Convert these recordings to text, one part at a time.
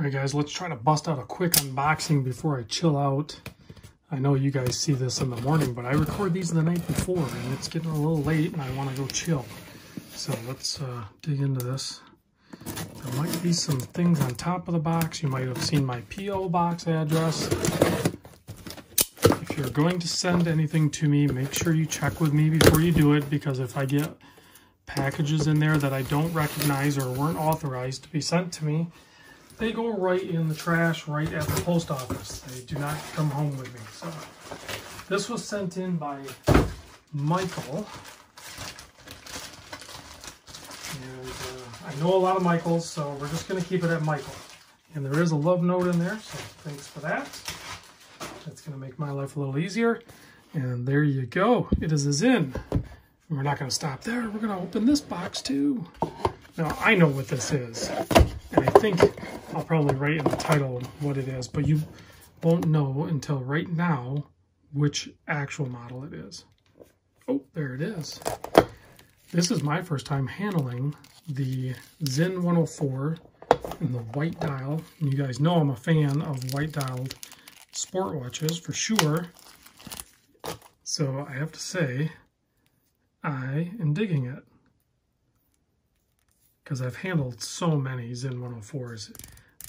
All right, guys, let's try to bust out a quick unboxing before I chill out. I know you guys see this in the morning, but I record these the night before, and it's getting a little late, and I want to go chill. So let's uh, dig into this. There might be some things on top of the box. You might have seen my P.O. box address. If you're going to send anything to me, make sure you check with me before you do it, because if I get packages in there that I don't recognize or weren't authorized to be sent to me, they go right in the trash right at the post office. They do not come home with me. So this was sent in by Michael. And uh, I know a lot of Michaels, so we're just going to keep it at Michael. And there is a love note in there, so thanks for that. That's going to make my life a little easier. And there you go. It is a Sinn. And we're not going to stop there. We're going to open this box too. Now, I know what this is. And I think I'll probably write in the title what it is, but you won't know until right now which actual model it is. Oh, there it is. This is my first time handling the Sinn 104 in the white dial. And you guys know I'm a fan of white dialed sport watches for sure. So I have to say, I am digging it because I've handled so many Sinn 104s.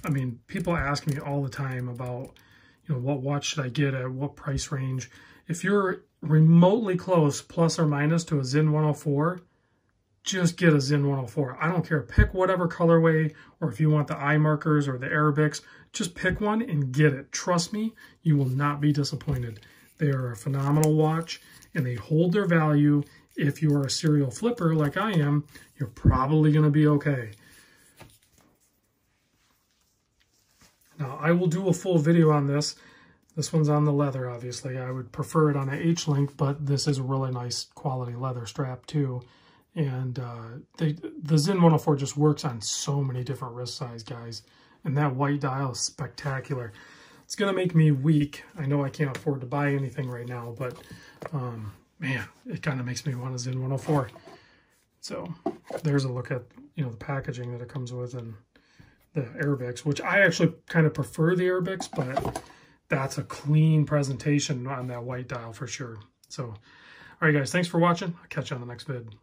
I mean, people ask me all the time about, you know, what watch should I get at what price range. If you're remotely close, plus or minus, to a Sinn 104, just get a Sinn 104. I don't care. Pick whatever colorway, or if you want the eye markers or the Arabics, just pick one and get it. Trust me, you will not be disappointed. They are a phenomenal watch, and they hold their value, if you are a serial flipper like I am, you're probably going to be okay. Now, I will do a full video on this. This one's on the leather, obviously. I would prefer it on an H-link, but this is a really nice quality leather strap, too. And uh, they, the Sinn 104 just works on so many different wrist size, guys. And that white dial is spectacular. It's going to make me weak. I know I can't afford to buy anything right now, but um, man, it kind of makes me want a Sinn 104. So there's a look at, you know, the packaging that it comes with and the Arabics, which I actually kind of prefer the Arabics, but that's a clean presentation on that white dial for sure. So, all right, guys, thanks for watching. I'll catch you on the next vid.